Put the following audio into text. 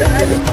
Yeah.